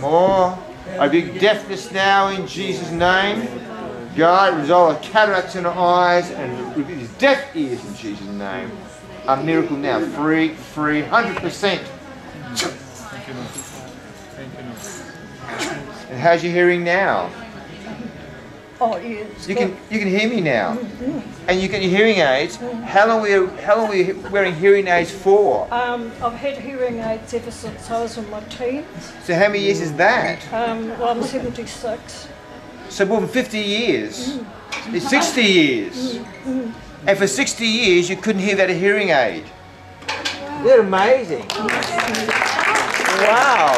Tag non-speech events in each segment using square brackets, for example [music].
More. I rebuke deafness now in Jesus' name. God, resolve cataracts in her eyes and his deaf ears in Jesus' name. A miracle now. Free, free, 100%. And how's your hearing now? Oh, yes. You can you can hear me now, mm, mm. and you get your hearing aids. Mm. How long were you, how long were you wearing hearing aids for? Um, I've had hearing aids ever since I was in my teens. So how many years is that? Um, well, I'm 76. So more than 50 years. It's 60 years. And for 60 years you couldn't hear without a hearing aid. They're amazing. Wow.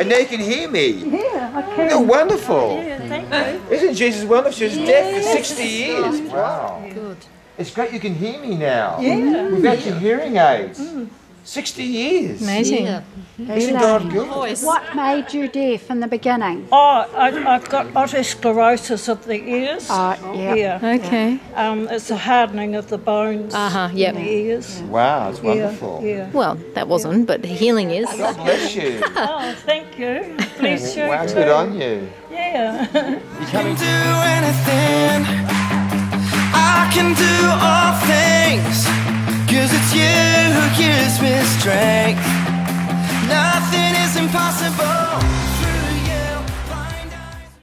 And now you can hear me. Yeah, I They're can. wonderful. Yeah, thank you. Isn't Jesus wonderful? She was deaf for 60 years. Wow. Good. It's great you can hear me now. Yeah. Without your hearing aids. Mm. 60 years. Amazing. Yeah. Isn't God good? What made you deaf in the beginning? Oh, I, I've got otosclerosis of the ears. Oh, yeah. Yeah. Okay. Um, it's a hardening of the bones Uh-huh, yep. in the ears. Wow, it's wonderful. Yeah. Well, that wasn't, but the healing is. God bless you. [laughs] Oh, thank you. Bless you. wow, too. good on you. Yeah. You coming do anything. I can do all things. Cause it's you who gives me strength. Nothing is impossible.